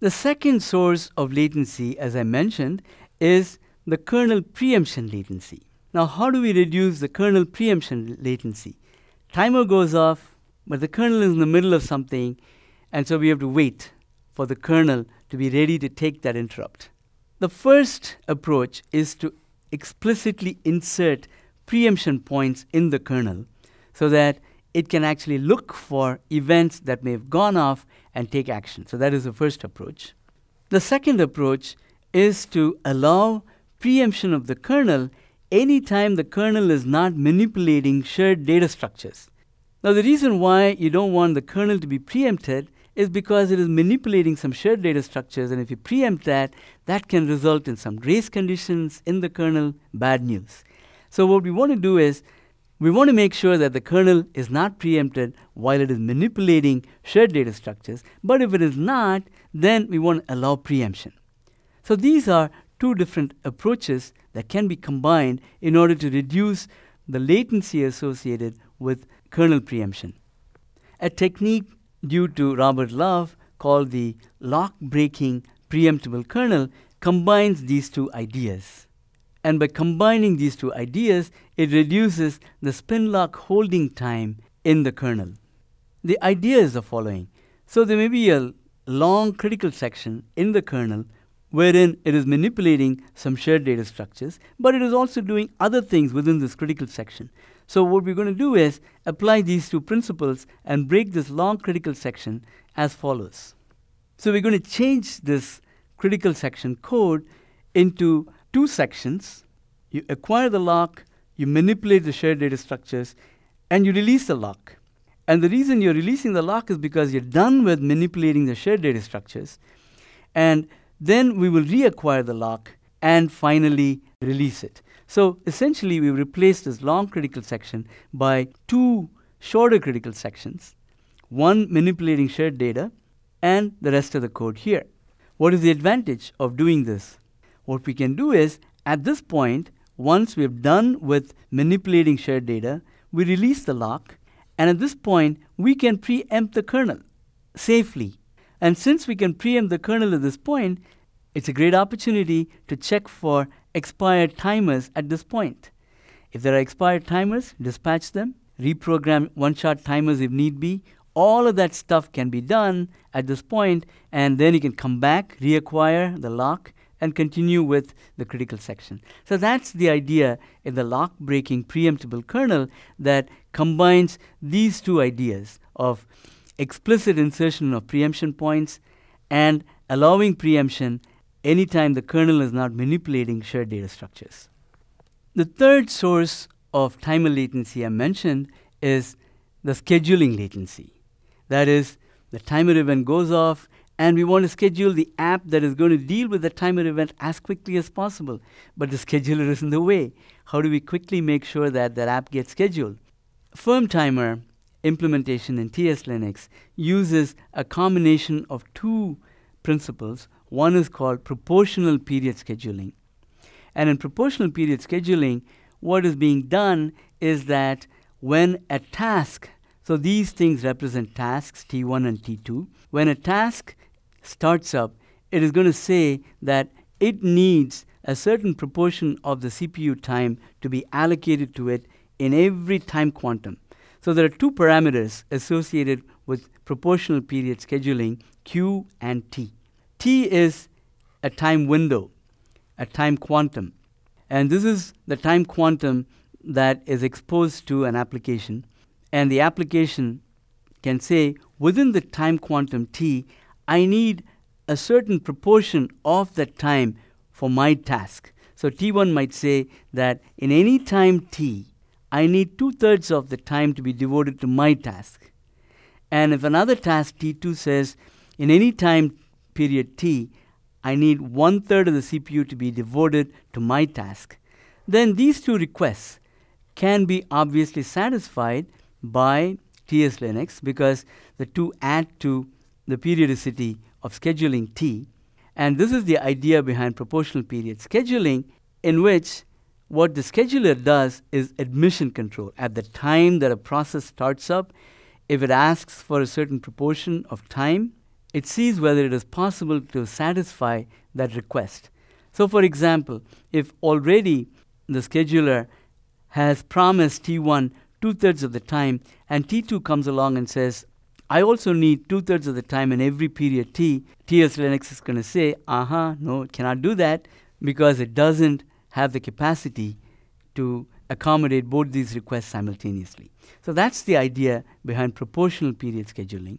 The second source of latency, as I mentioned, is the kernel preemption latency. Now, how do we reduce the kernel preemption latency? Timer goes off, but the kernel is in the middle of something, and so we have to wait for the kernel to be ready to take that interrupt. The first approach is to explicitly insert preemption points in the kernel so that it can actually look for events that may have gone off and take action. So that is the first approach. The second approach is to allow preemption of the kernel anytime the kernel is not manipulating shared data structures. Now, the reason why you don't want the kernel to be preempted is because it is manipulating some shared data structures, and if you preempt that, that can result in some race conditions in the kernel, bad news. So, what we want to do is we want to make sure that the kernel is not preempted while it is manipulating shared data structures, but if it is not, then we want to allow preemption. So these are two different approaches that can be combined in order to reduce the latency associated with kernel preemption. A technique due to Robert Love called the lock breaking preemptible kernel combines these two ideas. And by combining these two ideas, it reduces the spin lock holding time in the kernel. The idea is the following. So there may be a long critical section in the kernel wherein it is manipulating some shared data structures, but it is also doing other things within this critical section. So what we're going to do is apply these two principles and break this long critical section as follows. So we're going to change this critical section code into two sections. You acquire the lock, you manipulate the shared data structures, and you release the lock. And the reason you're releasing the lock is because you're done with manipulating the shared data structures. And then we will reacquire the lock and finally release it. So essentially, we've replaced this long critical section by two shorter critical sections, one manipulating shared data and the rest of the code here. What is the advantage of doing this? What we can do is, at this point, once we've done with manipulating shared data, we release the lock, and at this point, we can preempt the kernel safely. And since we can preempt the kernel at this point, it's a great opportunity to check for expired timers at this point. If there are expired timers, dispatch them, reprogram one shot timers if need be. All of that stuff can be done at this point, and then you can come back, reacquire the lock, and continue with the critical section. So that's the idea in the lock breaking preemptible kernel that combines these two ideas of explicit insertion of preemption points and allowing preemption anytime the kernel is not manipulating shared data structures. The third source of timer latency I mentioned is the scheduling latency. That is, the timer event goes off and we want to schedule the app that is going to deal with the timer event as quickly as possible. But the scheduler is in the way. How do we quickly make sure that that app gets scheduled? Firm timer implementation in TS Linux uses a combination of two principles. One is called proportional period scheduling. And in proportional period scheduling, what is being done is that when a task, so these things represent tasks, T1 and T2, when a task starts up, it is going to say that it needs a certain proportion of the CPU time to be allocated to it in every time quantum. So there are two parameters associated with proportional period scheduling, Q and T. T is a time window, a time quantum. And this is the time quantum that is exposed to an application. And the application can say, within the time quantum T, I need a certain proportion of that time for my task. So T1 might say that in any time T, I need two thirds of the time to be devoted to my task. And if another task T2 says, in any time period T, I need one third of the CPU to be devoted to my task, then these two requests can be obviously satisfied by TS Linux because the two add to the periodicity of scheduling T. And this is the idea behind proportional period scheduling, in which what the scheduler does is admission control. At the time that a process starts up, if it asks for a certain proportion of time, it sees whether it is possible to satisfy that request. So, for example, if already the scheduler has promised T1 two thirds of the time, and T2 comes along and says, I also need two thirds of the time in every period T, TS Linux is going to say, uh huh, no, it cannot do that because it doesn't have the capacity to accommodate both these requests simultaneously. So that's the idea behind proportional period scheduling.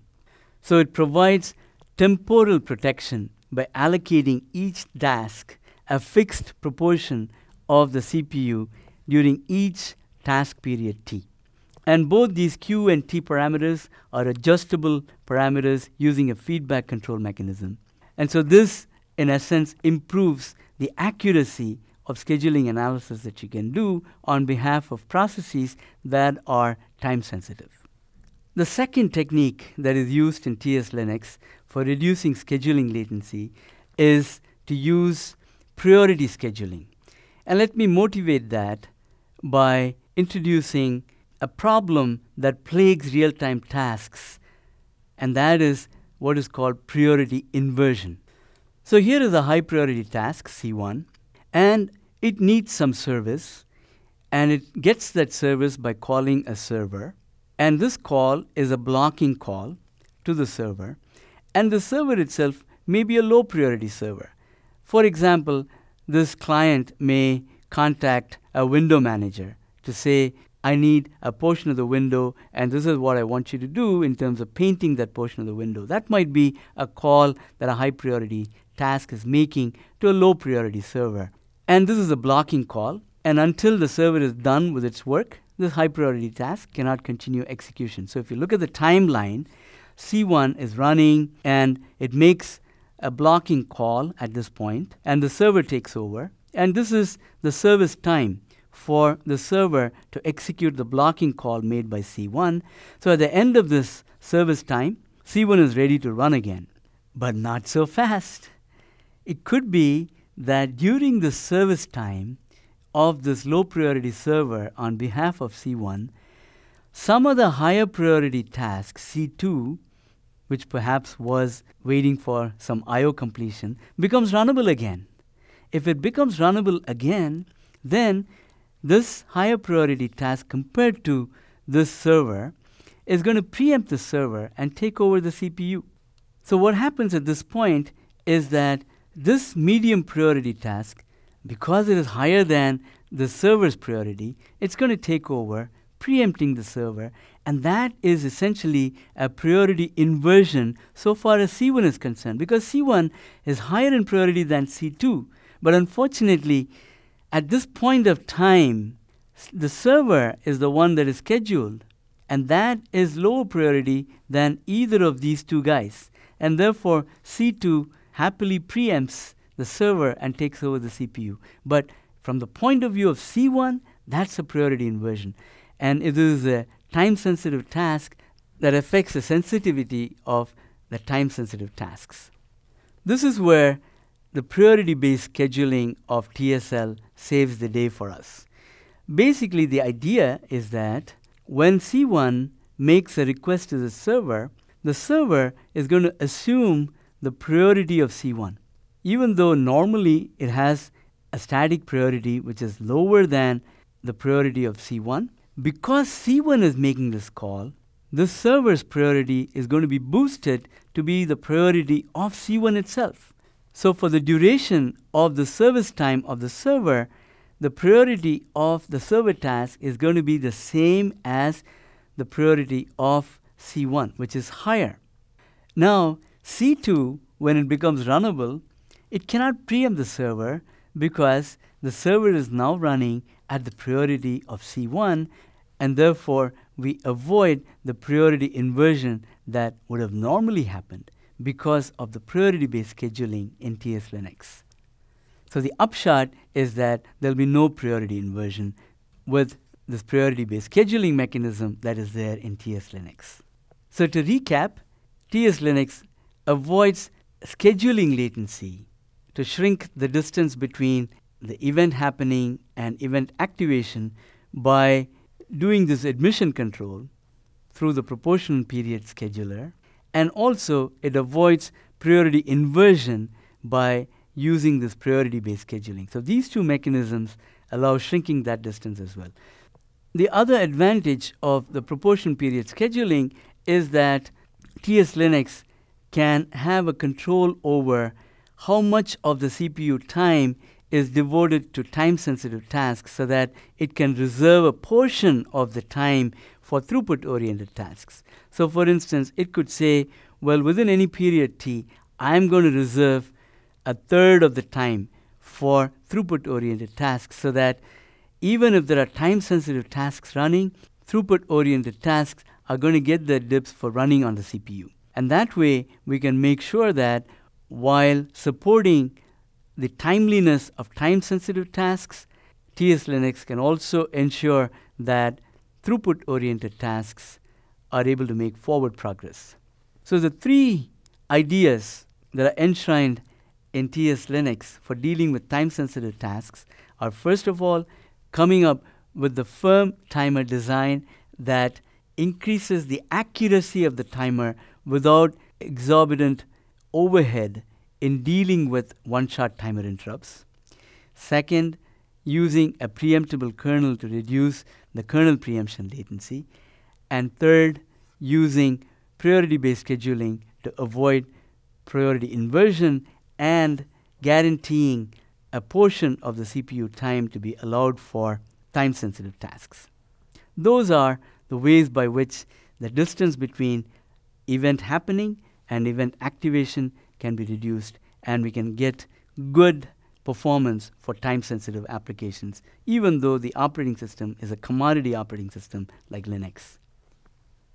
So it provides temporal protection by allocating each task a fixed proportion of the CPU during each task period T. And both these Q and T parameters are adjustable parameters using a feedback control mechanism. And so this, in essence, improves the accuracy of scheduling analysis that you can do on behalf of processes that are time sensitive. The second technique that is used in TS Linux for reducing scheduling latency is to use priority scheduling. And let me motivate that by introducing a problem that plagues real time tasks, and that is what is called priority inversion. So here is a high priority task, C1, and it needs some service, and it gets that service by calling a server. And this call is a blocking call to the server, and the server itself may be a low priority server. For example, this client may contact a window manager to say, I need a portion of the window, and this is what I want you to do in terms of painting that portion of the window. That might be a call that a high priority task is making to a low priority server. And this is a blocking call, and until the server is done with its work, this high priority task cannot continue execution. So if you look at the timeline, C1 is running and it makes a blocking call at this point, and the server takes over. And this is the service time for the server to execute the blocking call made by C1. So at the end of this service time, C1 is ready to run again, but not so fast. It could be that during the service time of this low priority server on behalf of C1, some of the higher priority task, C2, which perhaps was waiting for some IO completion, becomes runnable again. If it becomes runnable again, then this higher priority task compared to this server is going to preempt the server and take over the CPU. So, what happens at this point is that this medium priority task, because it is higher than the server's priority, it's going to take over, preempting the server, and that is essentially a priority inversion so far as C1 is concerned, because C1 is higher in priority than C2. But unfortunately, at this point of time, the server is the one that is scheduled, and that is lower priority than either of these two guys. And therefore, C2 happily preempts the server and takes over the CPU. But from the point of view of C1, that's a priority inversion. And it is a time sensitive task that affects the sensitivity of the time sensitive tasks. This is where the priority based scheduling of TSL saves the day for us. Basically, the idea is that when C1 makes a request to the server, the server is going to assume the priority of C1. Even though normally it has a static priority which is lower than the priority of C1, because C1 is making this call, the server's priority is going to be boosted to be the priority of C1 itself. So, for the duration of the service time of the server, the priority of the server task is going to be the same as the priority of C1, which is higher. Now, C2, when it becomes runnable, it cannot preempt the server because the server is now running at the priority of C1, and therefore we avoid the priority inversion that would have normally happened because of the priority based scheduling in TS Linux. So the upshot is that there'll be no priority inversion with this priority based scheduling mechanism that is there in TS Linux. So to recap, TS Linux avoids scheduling latency to shrink the distance between the event happening and event activation by doing this admission control through the proportional period scheduler And also, it avoids priority inversion by using this priority based scheduling. So, these two mechanisms allow shrinking that distance as well. The other advantage of the proportion period scheduling is that TS Linux can have a control over how much of the CPU time is devoted to time sensitive tasks so that it can reserve a portion of the time for throughput oriented tasks. So, for instance, it could say, well, within any period t, I'm going to reserve a third of the time for throughput oriented tasks so that even if there are time sensitive tasks running, throughput oriented tasks are going to get their dips for running on the CPU. And that way, we can make sure that while supporting the timeliness of time sensitive tasks, TS Linux can also ensure that throughput oriented tasks are able to make forward progress. So, the three ideas that are enshrined in TS Linux for dealing with time sensitive tasks are first of all, coming up with the firm timer design that increases the accuracy of the timer without exorbitant overhead in dealing with one shot timer interrupts. Second, using a preemptible kernel to reduce the kernel preemption latency. And third, using priority based scheduling to avoid priority inversion and guaranteeing a portion of the CPU time to be allowed for time sensitive tasks. Those are the ways by which the distance between event happening and event activation can be reduced and we can get good performance for time sensitive applications, even though the operating system is a commodity operating system like Linux.